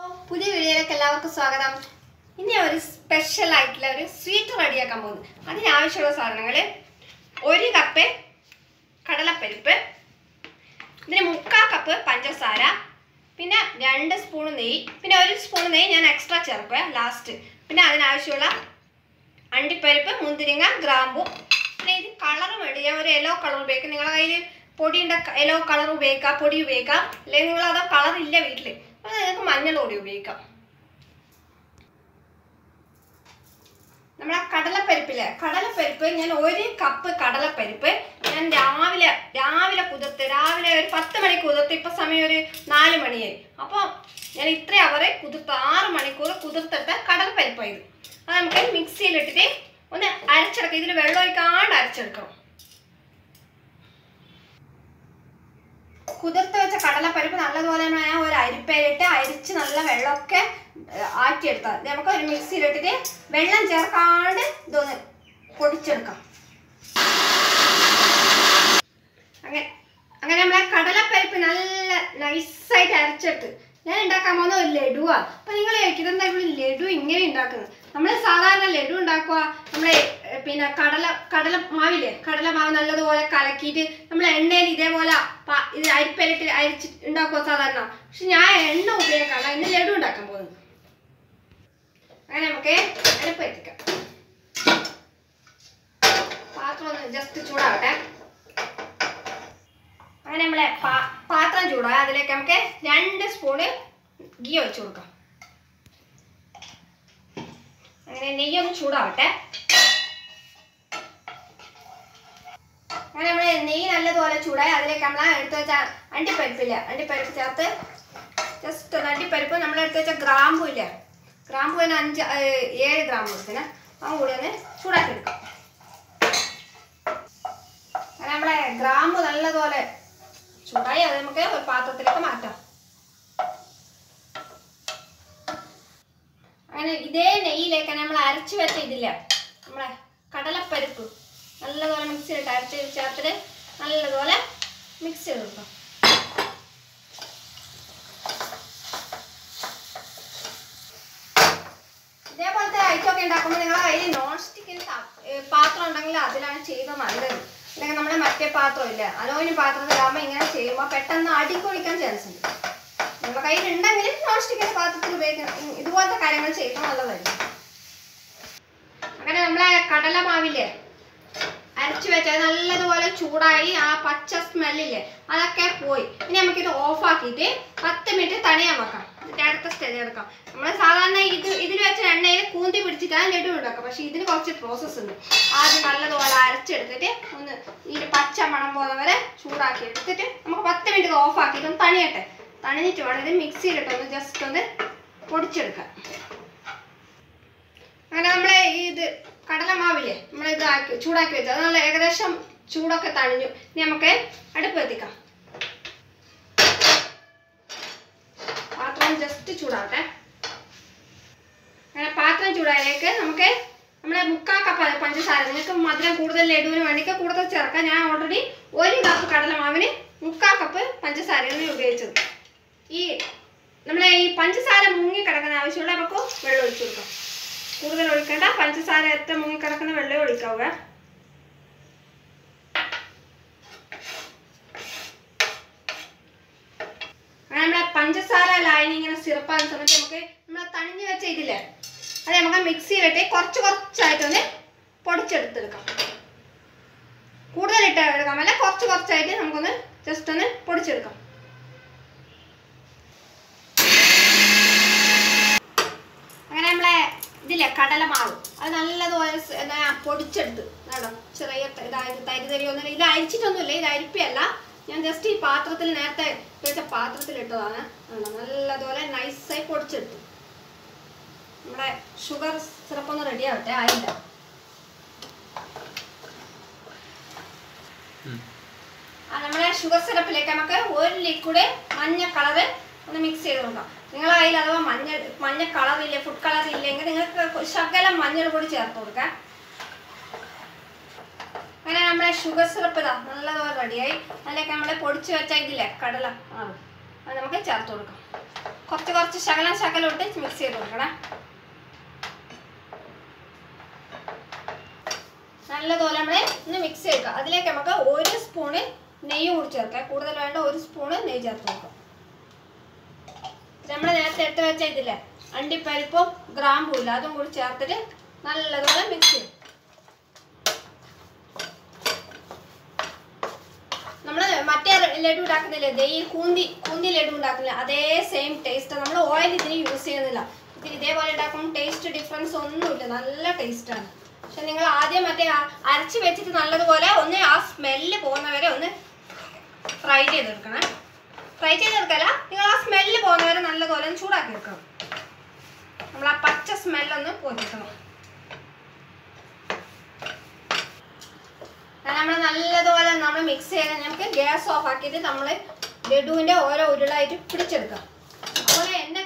പുതിയ വീഡിയോയിലേക്ക് എല്ലാവർക്കും സ്വാഗതം. ഇനി ഒരു സ്പെഷ്യൽ ആയിട്ടുള്ള ഒരു സ്വീറ്റ് റെഡിയാക്കാൻ പോകുന്നു. അതിനാവശ്യമുള്ള സാധനങ്ങൾ ഒരു കപ്പ് കടലപ്പരിപ്പ് ഇതിന് മുക്കാൽ കപ്പ് പഞ്ചസാര പിന്നെ രണ്ട് സ്പൂൺ നെയ്യ് പിന്നെ ഒരു സ്പൂൺ നെയ്യ് ഞാൻ എക്സ്ട്രാ ചേർക്കുക ലാസ്റ്റ് പിന്നെ അതിനാവശ്യമുള്ള അണ്ടിപ്പരിപ്പ് മുന്തിരിങ്ങ ഗ്രാമ്പു പിന്നെ ഇത് കളർ വേണ്ടി ഞാൻ ഒരു യെല്ലോ കളർ ഉപയോഗിക്കും. നിങ്ങളുടെ കയ്യിൽ പൊടിയുടെ യെല്ലോ കളർ ഉപയോഗിക്കാം പൊടി ഉപയോഗിക്കാം. അല്ലെങ്കിൽ നിങ്ങളതോ കളർ ഇല്ല വീട്ടിൽ അപ്പോൾ നിങ്ങൾക്ക് മഞ്ഞൾ കൂടി ഉപയോഗിക്കാം. നമ്മളെ കടലപ്പരിപ്പില്ലേ? കടലപ്പരിപ്പ് ഞാൻ ഒരു കപ്പ് കടലപ്പരിപ്പ് ഞാൻ രാവിലെ രാവിലെ കുതിർത്ത് രാവിലെ ഒരു പത്ത് മണി കുതിർത്ത് ഇപ്പൊ സമയം ഒരു നാല് മണിയായി. അപ്പോൾ ഞാൻ ഇത്ര അവറ് കുതിർത്ത് ആറ് മണിക്കൂർ കുതിർത്തിട്ട് കടലപ്പരിപ്പായത് അത് നമുക്ക് മിക്സിയിലിട്ടിട്ട് ഒന്ന് അരച്ചെടുക്കാം. ഇതിൽ വെള്ളം ഒഴിക്കാണ്ട് അരച്ചെടുക്കണം. കുതിർത്ത് വെച്ച കടലപ്പരിപ്പ് നല്ലതുപോലെ ഞാൻ ഒരു അരിപ്പയിലിട്ട് അരിച്ച് നല്ല വെള്ളമൊക്കെ ഇത് നമുക്ക് ഒരു മിക്സിയിലിട്ടിട്ട് വെള്ളം ചേർക്കാണ്ട് ഇതൊന്ന് പൊടിച്ചെടുക്കാം. അങ്ങനെ അങ്ങനെ നമ്മളെ കടലപ്പരിപ്പ് നല്ല നൈസായിട്ട് അരച്ചെടുത്ത്. ഞാൻ ഉണ്ടാക്കാൻ പോകുന്ന ഒരു ലഡുവാണ് അപ്പൊ നിങ്ങൾ ചോദിക്കുന്നത് എന്താ ഇവിടെ ലഡു ഇങ്ങനെ ഉണ്ടാക്കുന്നത്? നമ്മൾ സാധാരണ ലഡു ഉണ്ടാക്കുക നമ്മളെ പിന്നെ കടല കടല മാവില്ലേ? കടല മാവ് നല്ലതുപോലെ കലക്കിയിട്ട് നമ്മൾ എണ്ണയിൽ ഇതേപോലെ ഇത് അരിപ്പലിട്ട് അരിച്ച് ഉണ്ടാക്കുക സാധാരണ? പക്ഷെ ഞാൻ എണ്ണ ഉപയോഗിക്കാം ഇന്ന് ലഡു ഉണ്ടാക്കാൻ പോകുന്നു അങ്ങനെ നമുക്ക് അടുപ്പ് എത്തിക്കാം. പാത്രം ഒന്ന് ജസ്റ്റ് ചൂടാവട്ടെ. അങ്ങനെ നമ്മളെ പാത്രം ചൂടായ. അതിലേക്ക് നമുക്ക് രണ്ട് സ്പൂണ് ഗീ ഒഴിച്ചു കൊടുക്കാം. അങ്ങനെ നെയ്യൊന്ന് ചൂടാവട്ടെ. അങ്ങനെ നമ്മൾ നെയ്യ് നല്ലതുപോലെ ചൂടായി അതിലേക്ക് നമ്മൾ എടുത്തു വെച്ച അണ്ടിപ്പരിപ്പില്ല അണ്ടിപ്പരിപ്പ് ചേർത്ത് ജസ്റ്റ് ഒന്ന് അണ്ടിപ്പരിപ്പ് നമ്മൾ എടുത്തു വെച്ച ഗ്രാമ്പു ഇല്ല ഗ്രാമ്പു തന്നെ അഞ്ച് ഏഴ് ഗ്രാമ്പു എടുത്തിന് അതും കൂടി ഒന്ന് ചൂടാക്കി എടുക്കാം. അങ്ങനെ നമ്മളെ ഗ്രാമ്പു നല്ലതുപോലെ ചൂടായി അത് നമുക്ക് ഒരു പാത്രത്തിലേക്ക് മാറ്റാം. അങ്ങനെ ഇതേ നെയ്യിലേക്ക് നമ്മൾ അരച്ചു വെച്ച ഇതില്ല നമ്മളെ കടലപ്പരിപ്പ്. നല്ലതുപോലെ മിക്സിയിലിട്ട് അരച്ച് ചേർത്തിട്ട് നല്ലതുപോലെ മിക്സ് ചെയ്ത് കൊടുക്കാം. ഇതേപോലത്തെ ഐറ്റമൊക്കെ ഉണ്ടാക്കുമ്പോൾ നിങ്ങളുടെ കയ്യിൽ നോൺ സ്റ്റിക്കിന്റെ പാത്രം ഉണ്ടെങ്കിൽ അതിലാണ് ചെയ്ത് നല്ലത്. അല്ലെങ്കിൽ നമ്മുടെ മറ്റേ പാത്രം ഇല്ല അലോയിന് പാത്രത്തിലാകുമ്പോൾ ഇങ്ങനെ ചെയ്യുമ്പോൾ പെട്ടെന്ന് അടിക്കൊഴിക്കാൻ ചാൻസ് ഉണ്ട്. നമ്മുടെ കയ്യിൽ ഉണ്ടെങ്കിൽ നോൺ സ്റ്റിക്കിന്റെ പാത്രത്തിൽ ഉപയോഗിക്കണം ഇതുപോലത്തെ കാര്യങ്ങൾ ചെയ്യുമ്പോൾ നല്ലതായിരിക്കും. അങ്ങനെ നമ്മളെ കടല മാവില്ലേ അരച്ചു വെച്ചാൽ നല്ലതുപോലെ ചൂടായി ആ പച്ച സ്മെല്ലില്ലേ അതൊക്കെ പോയി. ഇനി നമുക്കിത് ഓഫാക്കിയിട്ട് പത്ത് മിനിറ്റ് തണിയാൻ വെക്കാം. എന്നിട്ട് അടുത്ത സ്റ്റേജ് എടുക്കാം നമ്മൾ സാധാരണ ഇത് ഇതിൽ വെച്ച എണ്ണയിൽ കൂന്തി പിടിച്ചിട്ടാണ് ലഡു ഉണ്ടാക്കുക പക്ഷെ ഇതിന് കുറച്ച് പ്രോസസ്സ് ഉണ്ട്. ആദ്യം നല്ലതുപോലെ അരച്ചെടുത്തിട്ട് ഒന്ന് ഈ പച്ച മണം പോലെ വരെ ചൂടാക്കി എടുത്തിട്ട് നമുക്ക് പത്ത് മിനിറ്റ് ഓഫാക്കിയിട്ട് ഒന്ന് തണിയട്ടെ. തണിഞ്ഞിട്ട് വേണം ഇത് മിക്സിയിലിട്ടൊന്ന് ജസ്റ്റ് ഒന്ന് പൊടിച്ചെടുക്കാം അങ്ങനെ നമ്മളെ ഇത് കടലമാവില്ലേ? നമ്മളിത് ആക്കി ചൂടാക്കി വെച്ചത്. അത് നല്ല ഏകദേശം ചൂടൊക്കെ തണിഞ്ഞു. ഇനി നമുക്ക് അടുപ്പ് എത്തിക്കാം പാത്രം ജസ്റ്റ് ചൂടാവട്ടെ. അങ്ങനെ പാത്രം ചൂടായാലേക്ക് നമുക്ക് നമ്മളെ മുക്കാൽ കപ്പ് പഞ്ചസാര. നിങ്ങൾക്ക് മധുരം കൂടുതൽ ലഡുവിന് വേണ്ടിക്ക് കൂടുതൽ ചേർക്കാം. ഞാൻ ഓൾറെഡി ഒരു കപ്പ് കടലമാവിന് മുക്കാൽ കപ്പ് പഞ്ചസാരയാണ് ഉപയോഗിച്ചത് ഈ നമ്മളെ ഈ പഞ്ചസാര മുങ്ങി കിടക്കുന്ന ആവശ്യമുള്ള നമുക്ക് വെള്ളം ഒഴിച്ചു കൊടുക്കാം ഒഴിക്കണ്ട പഞ്ചസാര എത്ര മുങ്ങി കിടക്കുന്ന വെള്ളം ഒഴിക്കാവുക നമ്മളെ പഞ്ചസാര ലായനി ഇങ്ങനെ സിറപ്പാകുന്ന സമയത്ത് നമുക്ക് നമ്മളെ തണിഞ്ഞു വെച്ച ഇതില്ലേ അത് നമുക്ക് മിക്സിയിലിട്ട് കുറച്ച് കുറച്ചായിട്ടൊന്ന് പൊടിച്ചെടുത്തെടുക്കാം. കൂടുതലിട്ട് എടുക്കാം. അല്ല കുറച്ച് കുറച്ചായിട്ട് നമുക്കൊന്ന് ജസ്റ്റ് ഒന്ന് പൊടിച്ചെടുക്കാം അങ്ങനെ നമ്മളെ ഇതില്ലേ കടലമാവ് അത് നല്ലതുപോലെ പൊടിച്ചെടുത്ത്. കേട്ടോ ചെറിയ ഇതായത് തരി തരി ഒന്നും ഇത് അരിച്ചിട്ടൊന്നുമില്ല. ഇത് അരിപ്പയല്ല. ഞാൻ ജസ്റ്റ് ഈ പാത്രത്തിൽ നേരത്തെ വെച്ച പാത്രത്തിൽ ഇട്ടതാണ്. നല്ലതുപോലെ നൈസായി പൊടിച്ചെടുത്തു. നമ്മുടെ ഷുഗർ സിറപ്പ് ഒന്ന് റെഡി ആവട്ടെ? ആയില്ല. ആ നമ്മളെ ഷുഗർ സിറപ്പിലേക്ക് നമുക്ക് ഒരു ലിക്വിഡ് മഞ്ഞ കളറ് ഒന്ന് മിക്സ് ചെയ്ത് കൊടുക്കാം നിങ്ങൾ അതിൽ അഥവാ മഞ്ഞ മഞ്ഞ കളർ ഇല്ല ഫുഡ് കളർ ഇല്ലെങ്കിൽ നിങ്ങൾക്ക് ശകലം മഞ്ഞൾ കൂടി ചേർത്ത് കൊടുക്കാം. അങ്ങനെ നമ്മളെ ഷുഗർ സിറപ്പ് ഇതാ നല്ലതുപോലെ റെഡിയായി അതിലേക്ക് നമ്മളെ പൊടിച്ച് വെച്ച ഇതില്ലേ കടല. അത് നമുക്ക് ചേർത്ത് കൊടുക്കാം. കുറച്ച് കുറച്ച് ശകലം ശകലം ഇട്ട് മിക്സ് ചെയ്ത് കൊടുക്കണേ. നല്ലതുപോലെ നമ്മളെ ഒന്ന് മിക്സ് ചെയ്യുക അതിലേക്ക് നമുക്ക് ഒരു സ്പൂണ് നെയ്യ് കൂടി ചേർക്കാം. കൂടുതൽ വേണ്ട ഒരു സ്പൂണ് നെയ്യ് ചേർത്ത് കൊടുക്കാം. നമ്മൾ നേരത്തെ എടുത്ത് വെച്ച ഇതില്ലേ? അണ്ടിപ്പരിപ്പും ഗ്രാമ്പും ഇല്ല? അതും കൂടി ചേർത്തിട്ട് നല്ലതുപോലെ മിക്സ് ചെയ്യും. നമ്മൾ മറ്റേ ലഡു ഉണ്ടാക്കുന്നില്ലേ? ഈ കൂന്തി കൂന്തി ലഡു ഉണ്ടാക്കുന്നില്ല? അതേ സെയിം ടേസ്റ്റ് നമ്മൾ ഓയിൽ ഇതിന് യൂസ് ചെയ്യുന്നില്ല. ഇതിന് ഇതേപോലെ ഉണ്ടാക്കുമ്പോൾ ടേസ്റ്റ് ഡിഫറൻസ് ഒന്നുമില്ല. നല്ല ടേസ്റ്റാണ് പക്ഷെ നിങ്ങൾ ആദ്യം മറ്റേ അരച്ച് വെച്ചിട്ട് നല്ലതുപോലെ ഒന്ന് ആ സ്മെല്ല് പോകുന്നവരെ ഒന്ന് ഫ്രൈ ചെയ്തെടുക്കണം. ഫ്രൈ ചെയ്തെടുക്കല്ല നിങ്ങൾ ആ സ്മെല്ല് പോകുന്നവരെ നല്ലതുപോലെ ഒന്ന് ചൂടാക്കി എടുക്കണം. നമ്മൾ ആ പച്ച സ്മെല്ലൊന്ന് പോറ്റിക്കണം നമ്മൾ നല്ലതുപോലെ നമ്മൾ മിക്സ് ചെയ്ത് നമുക്ക് ഗ്യാസ് ഓഫ് ആക്കിയിട്ട് നമ്മൾ ലഡുവിന്റെ ഓരോ ഉരുളായിട്ട് പിടിച്ചെടുക്കാം. അതുപോലെ എന്നെ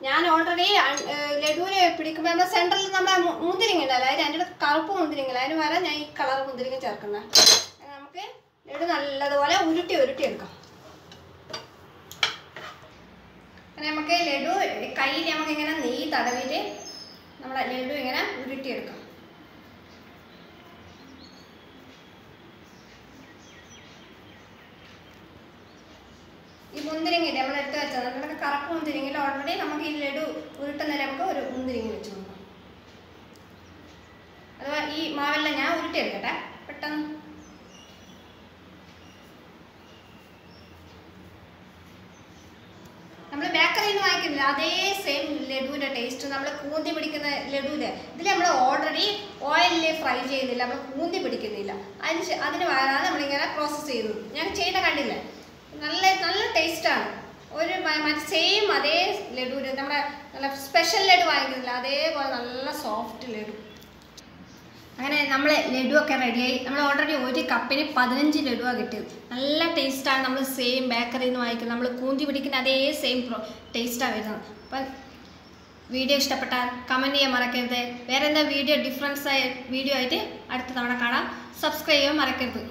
ഞാൻ ഓൾറെഡി ലഡുവിന് പിടിക്കുമ്പോൾ നമ്മുടെ സെന്ററിൽ നമ്മുടെ മുന്തിരിങ്ങ ഉണ്ടല്ലോ അതിന് കറുപ്പ് മുന്തിരിങ്ങ അതിന് വരെ ഞാൻ ഈ കളർ മുന്തിരിങ്ങ ചേർക്കുന്നത്. നമുക്ക് ലഡു നല്ലതുപോലെ ഉരുട്ടി ഉരുട്ടി എടുക്കാം. നമുക്ക് ലഡു കയ്യിൽ നമുക്ക് ഇങ്ങനെ നെയ്യ് തടവിട്ട് നമ്മുടെ ലഡു ഇങ്ങനെ ഉരുട്ടിയെടുക്കാം. ഈ മുന്തിരിങ്ങയില്ലേ നമ്മൾ എടുത്ത് വെച്ചത്. നമ്മുടെ കറുപ്പ് മുന്തിരിങ്ങയിൽ ഓൾറെഡി നമുക്ക് ഈ ലഡു ഉരുട്ടുന്നതിൽ നമുക്ക് ഒരു മുന്തിരിങ്ങ വെച്ച് കൊടുക്കാം. അഥവാ ഈ മാവെല്ലാം ഞാൻ ഉരുട്ടിയെടുക്കട്ടെ. പെട്ടെന്ന് നമ്മൾ ബേക്കറിയിൽ നിന്ന് വാങ്ങിക്കുന്നില്ല അതേ സെയിം ലഡുവിന്റെ ടേസ്റ്റ് നമ്മൾ കൂന്തി പിടിക്കുന്ന ലഡുവിന്റെ ഇതിൽ നമ്മൾ ഓൾറെഡി ഓയിലിൽ ഫ്രൈ ചെയ്യുന്നില്ല നമ്മൾ കൂന്തി പിടിക്കുന്നില്ല. അതിന് അതിന് പകരമാണ് നമ്മളിങ്ങനെ പ്രോസസ്സ് ചെയ്തു ഞാൻ ചെയ്യേണ്ട കണ്ടില്ല? നല്ല നല്ല ടേസ്റ്റാണ് ഒരു മറ്റേ സെയിം അതേ ലഡുവിന് നമ്മുടെ നല്ല സ്പെഷ്യൽ ലഡു വാങ്ങിക്കുന്നില്ല. അതേപോലെ നല്ല സോഫ്റ്റ് ലഡു. അങ്ങനെ നമ്മൾ ലഡു ഒക്കെ റെഡിയായി നമ്മൾ ഓൾറെഡി ഒരു കപ്പിന് പതിനഞ്ച് ലഡുവാണ് കിട്ടിയത്. നല്ല ടേസ്റ്റാണ് നമ്മൾ സെയിം ബേക്കറിയിൽ നിന്ന് വാങ്ങിക്കുന്നത് നമ്മൾ കൂന്തി പിടിക്കുന്ന അതേ സെയിം പ്രോ ടേസ്റ്റാണ് വരുന്നത്. അപ്പം വീഡിയോ ഇഷ്ടപ്പെട്ടാൽ കമന്റ് ചെയ്യാൻ മറക്കരുത്. വേറെ എന്താ വീഡിയോ ഡിഫറൻസ് ആയ വീഡിയോ ആയിട്ട് അടുത്ത തവണ കാണാം. സബ്സ്ക്രൈബ് ചെയ്യാൻ മറക്കരുത്.